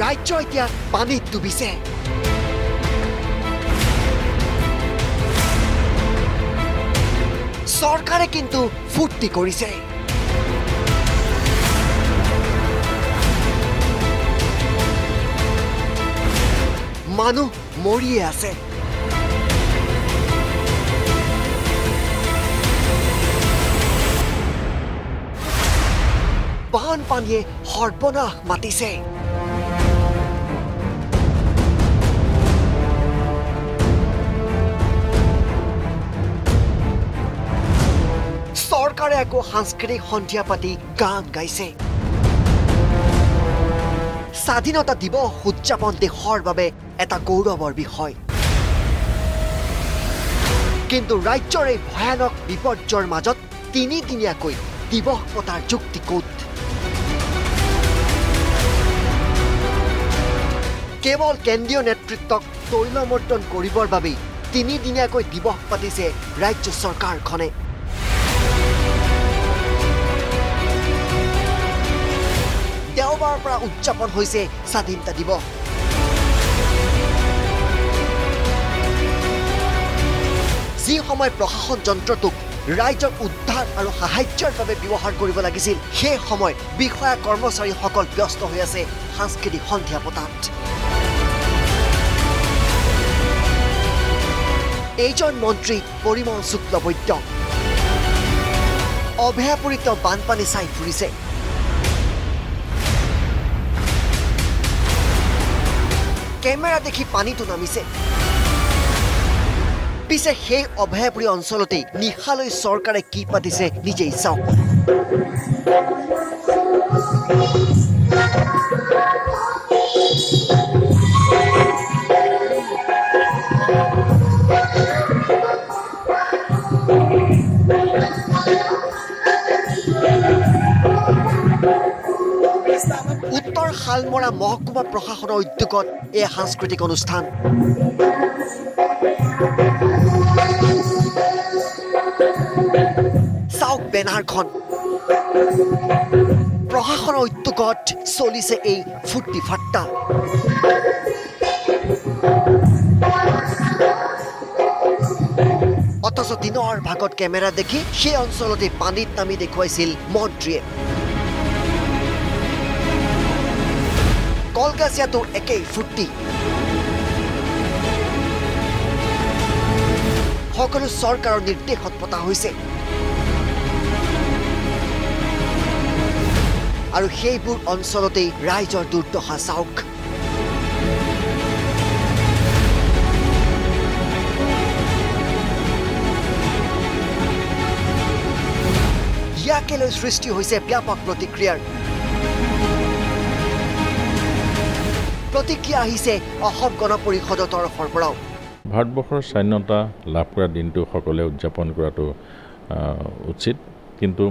ৰাজ্য এতিয়া পানীত ডুবিছে। চৰকাৰে কিন্তু ফূৰ্তি কৰিছে। মানুহ মৰিয়ে আছে। বানপানীয়ে সৰ্বনাশ মাতিছে। চৰকাৰে আকৌ সাংস্কৃতিক সন্ধিয়া পাতি গান গাইছে। স্বাধীনতা দিৱস উদযাপন দেশৰ বাবে এটা গৌৰৱৰ বিষয়। কিন্তু ৰাজ্যৰ এই ভয়ানক বিপৰ্যয়ৰ মাজত তিনিদিনীয়াকৈ দিৱস পতাৰ যুক্তি ক'ত? কেৱল কেন্দ্ৰীয় নেতৃত্বক তৈলমৰ্দন কৰিবৰ বাবেই তিনিদিনীয়াকৈ দিৱস পাতিছে ৰাজ্য চৰকাৰখনে। পৰা উদযাপন হৈছে স্বাধীনতা দিৱস। যি সময় প্ৰশাসন যন্ত্ৰটোক ৰাইজক উদ্ধাৰ আৰু সাহায্যৰ বাবে ব্যৱহাৰ কৰিব লাগিছিল সেই সময় বিষয়া কৰ্মচাৰীসকল ব্যস্ত হৈ আছে সাংস্কৃতিক সন্ধিয়া পতাত। এইজন মন্ত্ৰী পৰিমল শুক্লবৈদ্য। অভয়াপুৰীত বানপানী চাই ফুৰিছে। কেমেৰা দেখি পানীটো নামিছে পিছে সেই অভয়াপুৰী অঞ্চলতেই নিশালৈ চৰকাৰে কি পাতিছে নিজেই চাওক। শালমৰা মহকুমা প্ৰশাসনৰ উদ্যোগত এই সাংস্কৃতিক অনুষ্ঠান। চাওক বেনাৰখন। প্ৰশাসনৰ উদ্যোগত চলিছে এই ফূৰ্তি ফাৰ্তা। অথচ দিনৰ ভাগত কেমেৰা দেখি সেই অঞ্চলতে পানীত নামি দেখুৱাইছিল মন্ত্ৰীয়ে। কলকাছিয়াতো একেই ফূৰ্তি সকলো চৰকাৰৰ নিৰ্দেশত পতা হৈছে। আৰু সেইবোৰ অঞ্চলতেই ৰাইজৰ দুৰ্দশা চাওক। ইয়াকে লৈ সৃষ্টি হৈছে ব্যাপক প্ৰতিক্ৰিয়াৰ। প্ৰতিক্ৰিয়া আহিছে অসম গণ পৰিষদৰ তৰফৰ পৰাও। ভাৰতবৰ্ষৰ স্বাধীনতা লাভ কৰা দিনটো সকলোৱে উদযাপন কৰাটো উচিত। কিন্তু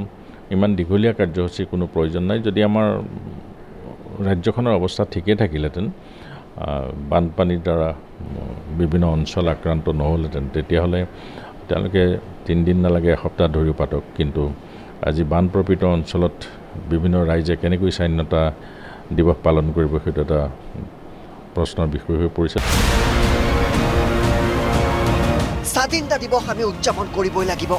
ইমান দীঘলীয়া কাৰ্যসূচীৰ কোনো প্ৰয়োজন নাই। যদি আমাৰ ৰাজ্যখনৰ অৱস্থা ঠিকেই থাকিলেহেঁতেন বানপানীৰ দ্বাৰা বিভিন্ন অঞ্চল আক্ৰান্ত নহ'লহেঁতেন তেতিয়াহ'লে তেওঁলোকে তিনিদিন নালাগে এসপ্তাহ ধৰিও পাতক। কিন্তু আজি বানপ্ৰপিত অঞ্চলত বিভিন্ন ৰাইজে কেনেকৈ স্বাধীনতা দিৱস পালন কৰিব সেইটো এটা প্ৰশ্নৰ বিষয় হৈ পৰিছে। স্বাধীনতা দিৱস আমি উদযাপন কৰিবই লাগিব।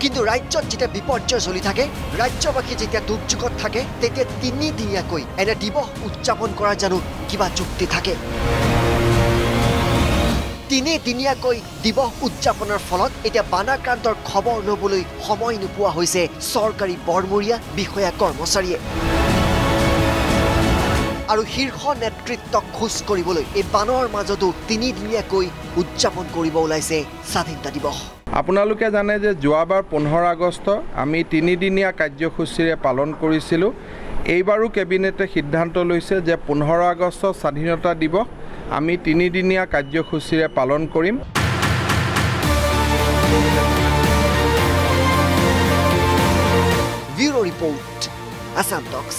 কিন্তু ৰাজ্যত যেতিয়া বিপৰ্যয় চলি থাকে ৰাজ্যবাসী যেতিয়া দুৰ্যোগত থাকে তেতিয়া তিনিদিনীয়াকৈ এনে দিৱস উদযাপন কৰাৰ জানো কিবা যুক্তি থাকে। তিনিদিনীয়াকৈ দিৱস উদযাপনৰ ফলত এতিয়া বানাক্ৰান্তৰ খবৰ ল'বলৈ সময় নোপোৱা হৈছে চৰকাৰী বৰমূৰীয়া বিষয়া কৰ্মচাৰীয়ে। আৰু শীৰ্ষ নেতৃত্বক খোজ কৰিবলৈ এই বানৰ মাজতো তিনিদিনীয়াকৈ উদযাপন কৰিব ওলাইছে স্বাধীনতা দিৱস। আপোনালোকে জানে যে যোৱাবাৰ পোন্ধৰ আগষ্ট আমি তিনিদিনীয়া কাৰ্যসূচীৰে পালন কৰিছিলোঁ। এইবাৰো কেবিনেটে সিদ্ধান্ত লৈছে যে পোন্ধৰ আগষ্ট স্বাধীনতা দিৱস আমি তিনিদিনীয়া কাৰ্যসূচীৰে পালন কৰিম। ব্যুৰ' ৰিপৰ্ট টক্স